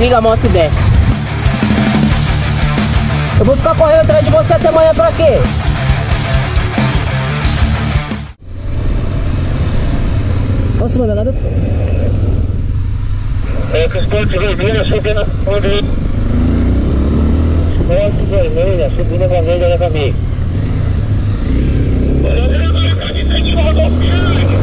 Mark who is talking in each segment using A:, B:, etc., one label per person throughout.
A: desliga a moto e desce. Eu vou ficar correndo atrás de você até amanhã pra quê? Nossa, mano, nada.
B: É, que os pontos vermelhos subindo onde. Pontos vermelhos subindo a vermelha da caminho.
A: indivíduo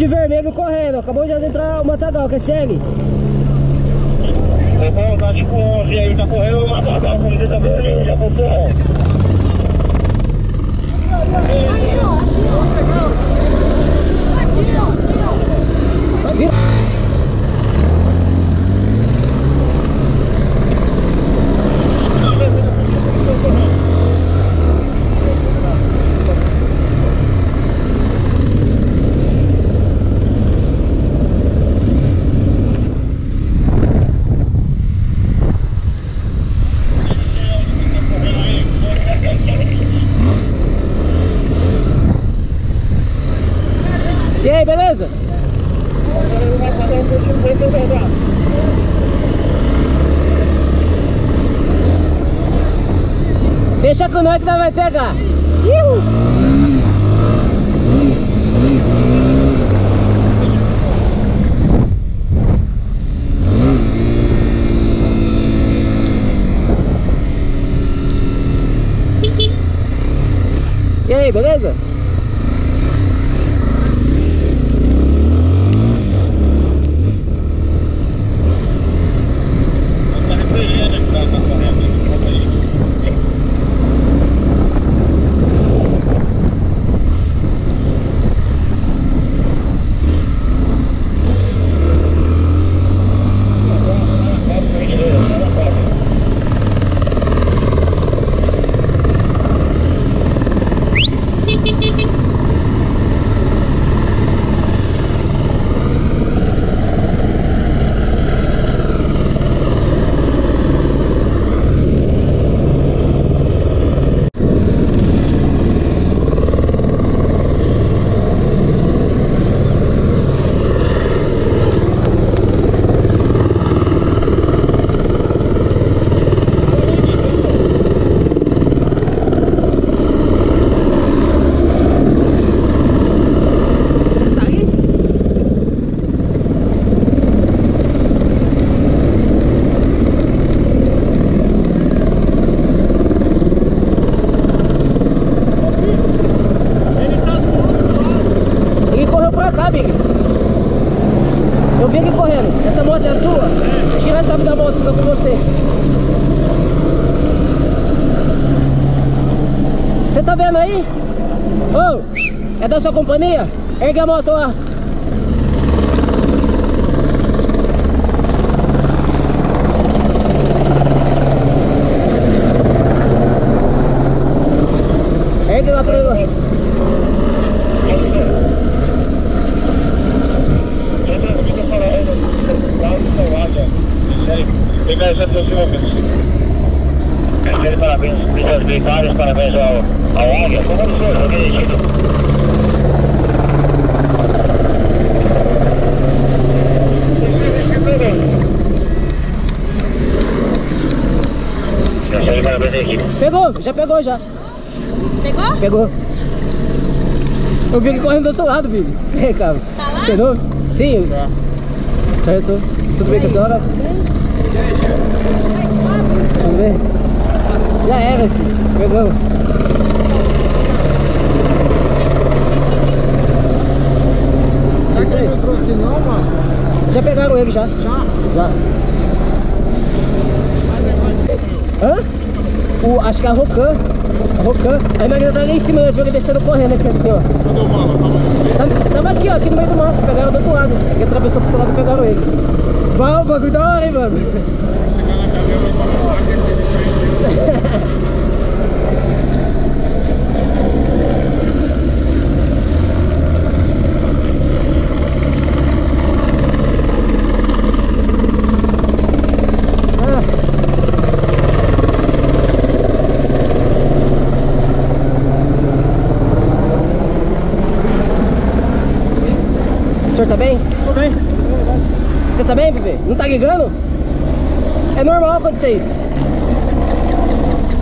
A: de vermelho correndo. Acabou de entrar o matagal, quer segue?
B: Eu vou dar tipo 11 aí, tá correndo, mas tá com a comida vermelha, já voltou.
A: Vai vir. E aí, beleza? Deixa com nós que nós vai pegar. E aí, beleza?
B: Tá refrigerando aqui, tá correndo. Tá aí? Ele correu pra cá, Big. Eu vi ele correndo. Essa moto é sua? Tira a chave da moto, fica com você. Você tá vendo aí? Ô, é da sua companhia? Ergue a moto lá. Ergue lá pra ele. Pegar essa pessoa, Quero parabéns, militares, parabéns ao, ao Águia. Como aí, parabéns à equipe.
A: Pegou, já pegou já.
C: Pegou?
A: Pegou. Eu vi ele correndo do outro lado, Billy. E aí, cara?
C: Tá lá?
A: Você é novo? Sim. Certo? Tudo bem com a senhora? Tudo bem? Já era, filho. Pegou. Isso aí.
D: não, mano?
A: Já pegaram ele já?
D: Já?
A: Já. Hã? O, acho que é a Rocan. A Rocan. A Maria tá lá em cima, eu vi ele descendo correndo aqui assim, ó.
D: Cadê o mala?
A: Tava, tava aqui, ó, aqui no meio do mato. Pegaram do outro lado. Ele atravessou pro outro lado e pegaram ele. Bom, bagulho da hora, hein, mano?
D: Chegar na cadeira e falar, ah, que diferente.
A: Ah. O senhor tá bem?
D: Tô bem.
A: Você tá bem, bebê? Não tá ligando? É normal acontecer isso.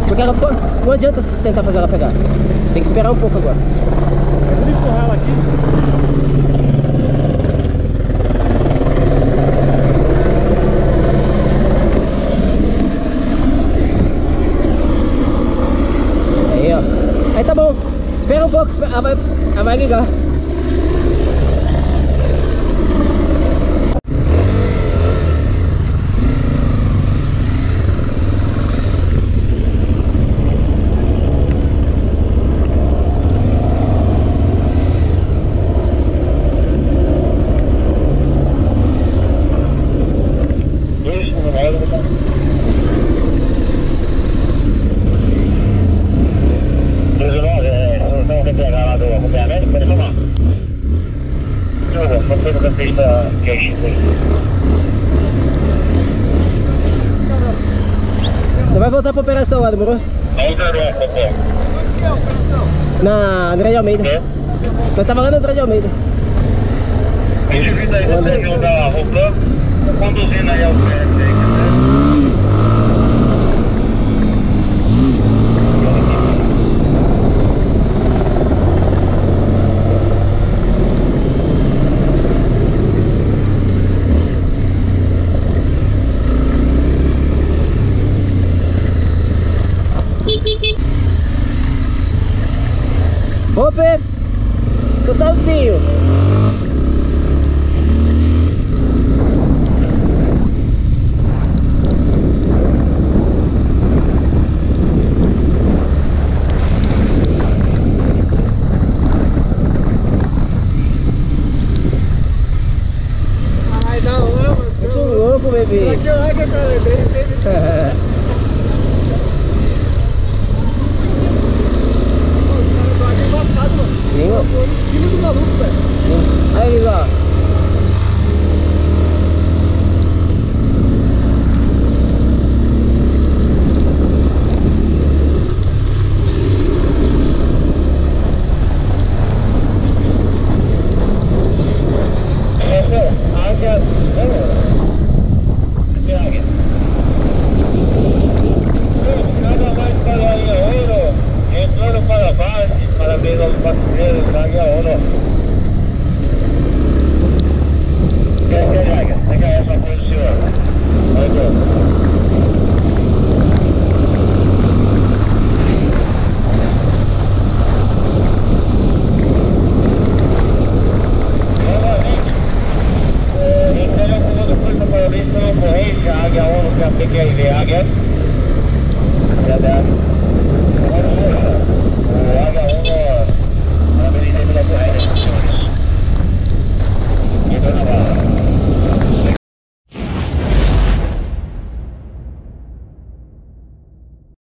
A: Porque ela ficou... Não adianta você tentar fazer ela pegar. Tem que esperar um pouco agora.
D: A empurrar ela aqui.
A: Aí, ó. Aí tá bom. Espera um pouco, ela vai, ela vai ligar.
B: QX aí.
A: Você vai voltar pra operação lá, demorou?
B: Não zerou, Cocó.
A: Na André de Almeida.
B: Quê?
A: Nós tava lá na André de Almeida.
B: Indivíduo aí do servidor da Rocan, conduzindo aí ao CS
A: you.